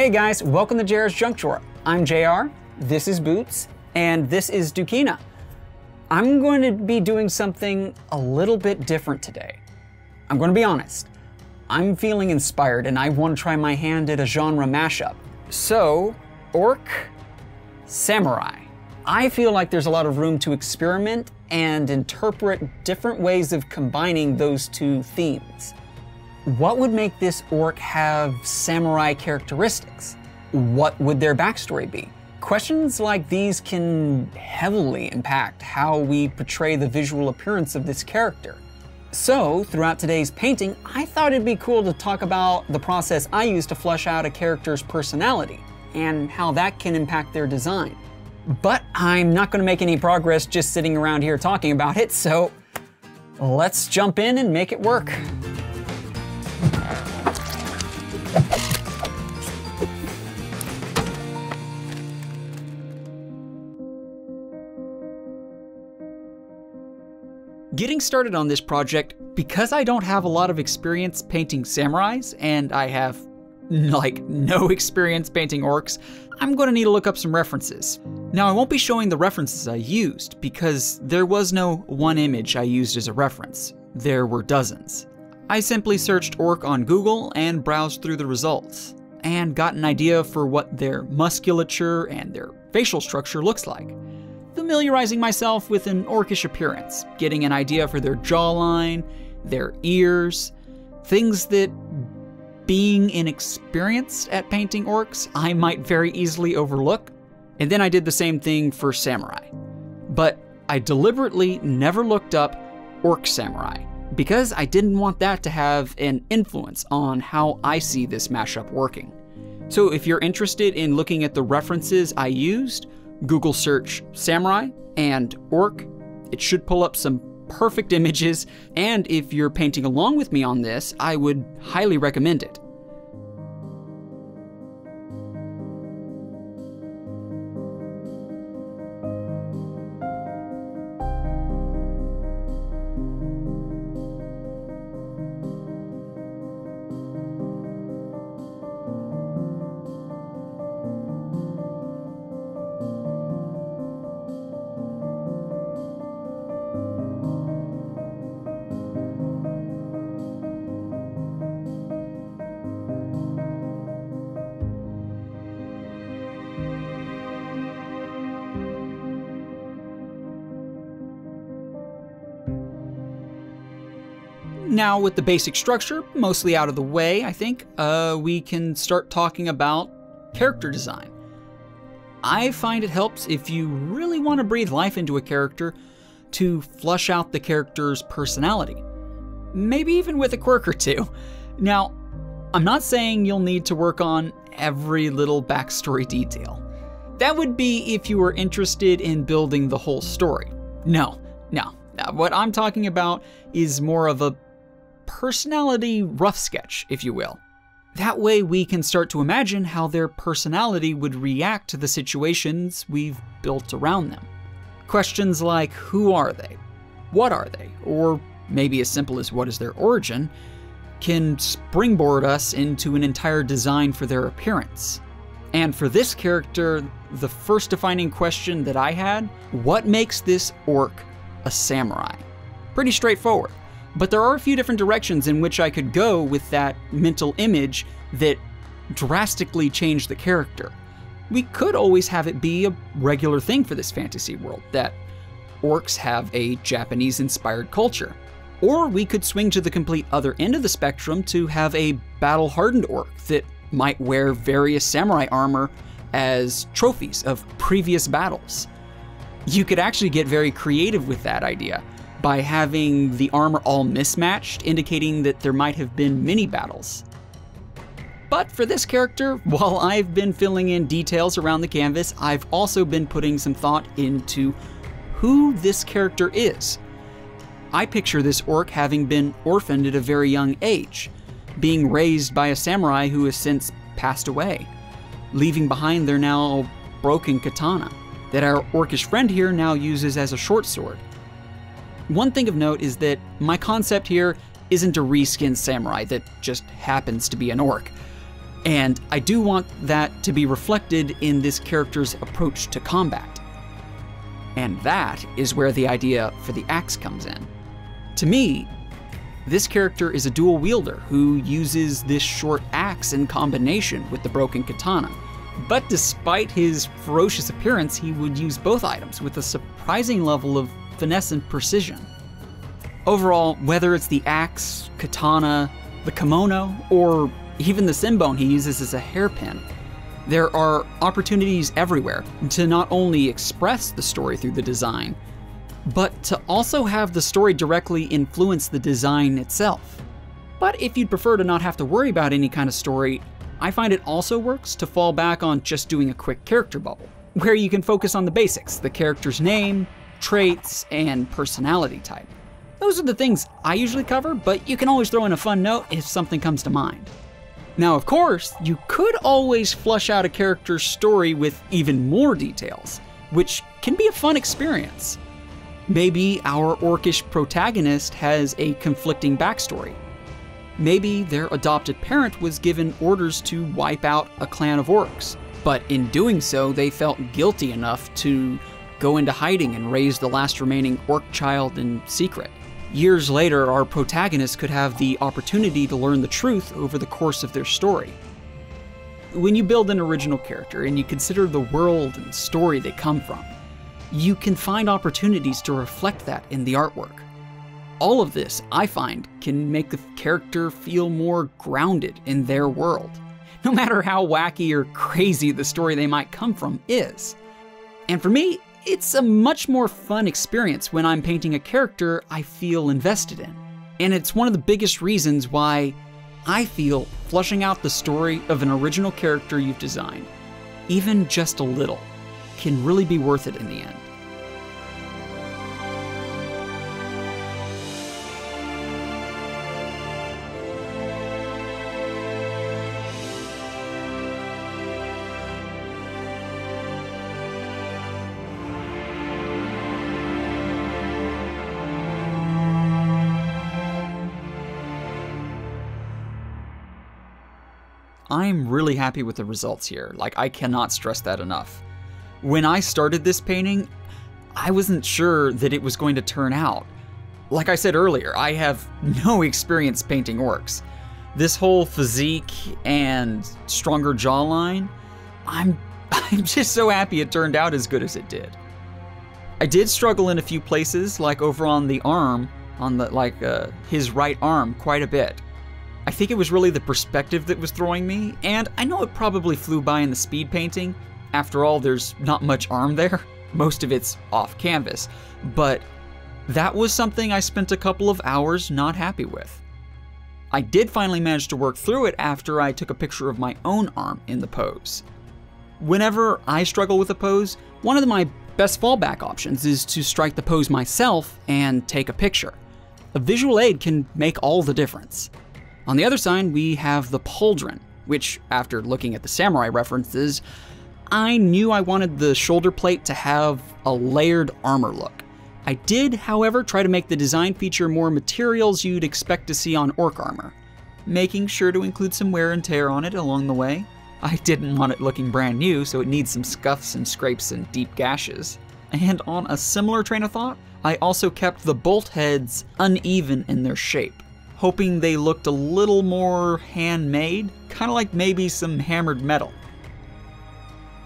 Hey guys, welcome to JR's Junk Drawer. I'm JR, this is Boots, and this is Dukina. I'm going to be doing something a little bit different today. I'm going to be honest. I'm feeling inspired and I want to try my hand at a genre mashup. So, orc, samurai. I feel like there's a lot of room to experiment and interpret different ways of combining those two themes. What would make this orc have samurai characteristics? What would their backstory be? Questions like these can heavily impact how we portray the visual appearance of this character. So, throughout today's painting, I thought it'd be cool to talk about the process I use to flesh out a character's personality and how that can impact their design. But I'm not going to make any progress just sitting around here talking about it, so let's jump in and make it work. Getting started on this project, because I don't have a lot of experience painting samurais, and I have like no experience painting orcs, I'm going to need to look up some references. Now I won't be showing the references I used, because there was no one image I used as a reference. There were dozens. I simply searched orc on Google and browsed through the results, and got an idea for what their musculature and their facial structure looks like familiarizing myself with an orcish appearance, getting an idea for their jawline, their ears, things that being inexperienced at painting orcs, I might very easily overlook. And then I did the same thing for samurai. But I deliberately never looked up orc samurai because I didn't want that to have an influence on how I see this mashup working. So if you're interested in looking at the references I used, Google search samurai and orc. It should pull up some perfect images, and if you're painting along with me on this, I would highly recommend it. Now, with the basic structure mostly out of the way, I think, uh, we can start talking about character design. I find it helps if you really want to breathe life into a character to flush out the character's personality. Maybe even with a quirk or two. Now, I'm not saying you'll need to work on every little backstory detail. That would be if you were interested in building the whole story. No, no. What I'm talking about is more of a personality rough sketch, if you will. That way, we can start to imagine how their personality would react to the situations we've built around them. Questions like who are they? What are they? Or maybe as simple as what is their origin can springboard us into an entire design for their appearance. And for this character, the first defining question that I had what makes this orc a samurai? Pretty straightforward. But there are a few different directions in which I could go with that mental image that drastically change the character. We could always have it be a regular thing for this fantasy world, that orcs have a Japanese inspired culture. Or we could swing to the complete other end of the spectrum to have a battle hardened orc that might wear various samurai armor as trophies of previous battles. You could actually get very creative with that idea by having the armor all mismatched, indicating that there might have been mini battles. But for this character, while I've been filling in details around the canvas, I've also been putting some thought into who this character is. I picture this orc having been orphaned at a very young age, being raised by a samurai who has since passed away, leaving behind their now broken katana that our orcish friend here now uses as a short sword. One thing of note is that my concept here isn't a reskin samurai that just happens to be an orc. And I do want that to be reflected in this character's approach to combat. And that is where the idea for the axe comes in. To me, this character is a dual wielder who uses this short axe in combination with the broken katana. But despite his ferocious appearance, he would use both items with a surprising level of finesse and precision. Overall, whether it's the axe, katana, the kimono, or even the simbone he uses as a hairpin, there are opportunities everywhere to not only express the story through the design, but to also have the story directly influence the design itself. But if you'd prefer to not have to worry about any kind of story, I find it also works to fall back on just doing a quick character bubble, where you can focus on the basics the character's name, traits, and personality type. Those are the things I usually cover, but you can always throw in a fun note if something comes to mind. Now, of course, you could always flush out a character's story with even more details, which can be a fun experience. Maybe our orcish protagonist has a conflicting backstory. Maybe their adopted parent was given orders to wipe out a clan of orcs, but in doing so, they felt guilty enough to go into hiding and raise the last remaining orc child in secret. Years later, our protagonist could have the opportunity to learn the truth over the course of their story. When you build an original character and you consider the world and story they come from, you can find opportunities to reflect that in the artwork. All of this, I find, can make the character feel more grounded in their world, no matter how wacky or crazy the story they might come from is. And for me, it's a much more fun experience when I'm painting a character I feel invested in. And it's one of the biggest reasons why I feel flushing out the story of an original character you've designed, even just a little, can really be worth it in the end. I'm really happy with the results here. Like, I cannot stress that enough. When I started this painting, I wasn't sure that it was going to turn out. Like I said earlier, I have no experience painting orcs. This whole physique and stronger jawline, I'm I'm just so happy it turned out as good as it did. I did struggle in a few places, like over on the arm, on the like uh, his right arm, quite a bit. I think it was really the perspective that was throwing me, and I know it probably flew by in the speed painting. After all, there's not much arm there. Most of it's off canvas. But that was something I spent a couple of hours not happy with. I did finally manage to work through it after I took a picture of my own arm in the pose. Whenever I struggle with a pose, one of my best fallback options is to strike the pose myself and take a picture. A visual aid can make all the difference. On the other side, we have the pauldron, which, after looking at the samurai references, I knew I wanted the shoulder plate to have a layered armor look. I did, however, try to make the design feature more materials you'd expect to see on orc armor, making sure to include some wear and tear on it along the way. I didn't want it looking brand new, so it needs some scuffs and scrapes and deep gashes. And on a similar train of thought, I also kept the bolt heads uneven in their shape hoping they looked a little more handmade, kind of like maybe some hammered metal.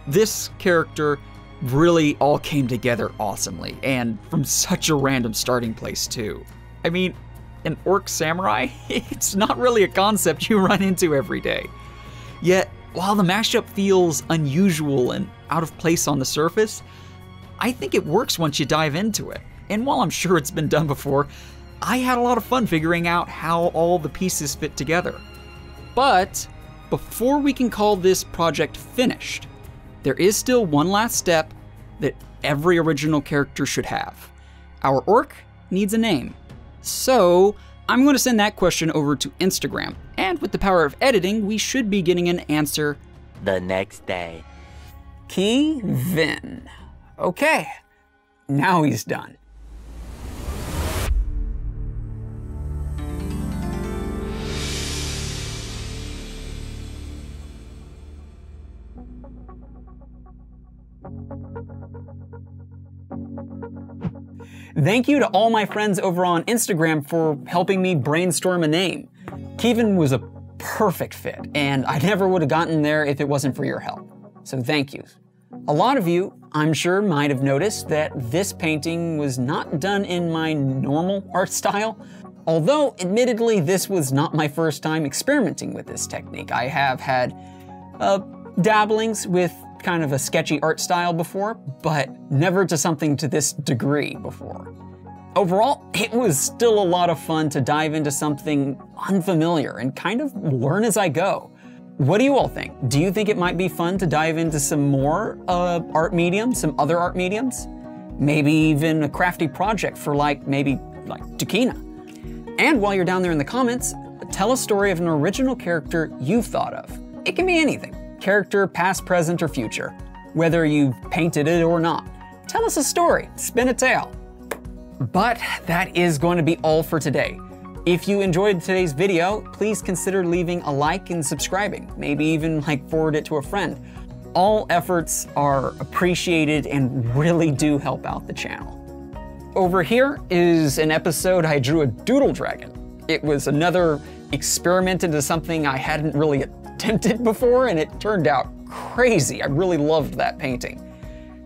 This character really all came together awesomely, and from such a random starting place, too. I mean, an orc samurai, it's not really a concept you run into every day. Yet, while the mashup feels unusual and out of place on the surface, I think it works once you dive into it. And while I'm sure it's been done before, I had a lot of fun figuring out how all the pieces fit together. But before we can call this project finished, there is still one last step that every original character should have. Our orc needs a name. So I'm going to send that question over to Instagram, and with the power of editing, we should be getting an answer the next day. Key Vin. Okay, now he's done. Thank you to all my friends over on Instagram for helping me brainstorm a name. Kevin was a perfect fit, and I never would have gotten there if it wasn't for your help. So thank you. A lot of you, I'm sure, might have noticed that this painting was not done in my normal art style. Although, admittedly, this was not my first time experimenting with this technique. I have had uh, dabblings with kind of a sketchy art style before, but never to something to this degree before. Overall, it was still a lot of fun to dive into something unfamiliar and kind of learn as I go. What do you all think? Do you think it might be fun to dive into some more uh, art mediums, some other art mediums? Maybe even a crafty project for like, maybe like Takina. And while you're down there in the comments, tell a story of an original character you've thought of. It can be anything character, past, present, or future, whether you've painted it or not. Tell us a story, spin a tale. But that is going to be all for today. If you enjoyed today's video, please consider leaving a like and subscribing, maybe even like forward it to a friend. All efforts are appreciated and really do help out the channel. Over here is an episode I drew a doodle dragon. It was another experiment into something I hadn't really attempted before and it turned out crazy. I really loved that painting.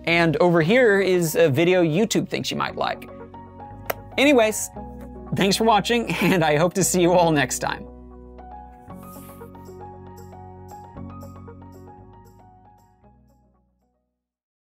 And over here is a video YouTube thinks you might like. Anyways, thanks for watching and I hope to see you all next time.